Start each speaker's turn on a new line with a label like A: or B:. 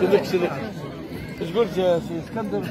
A: شبك شبك اش قلت يا سي اسكندر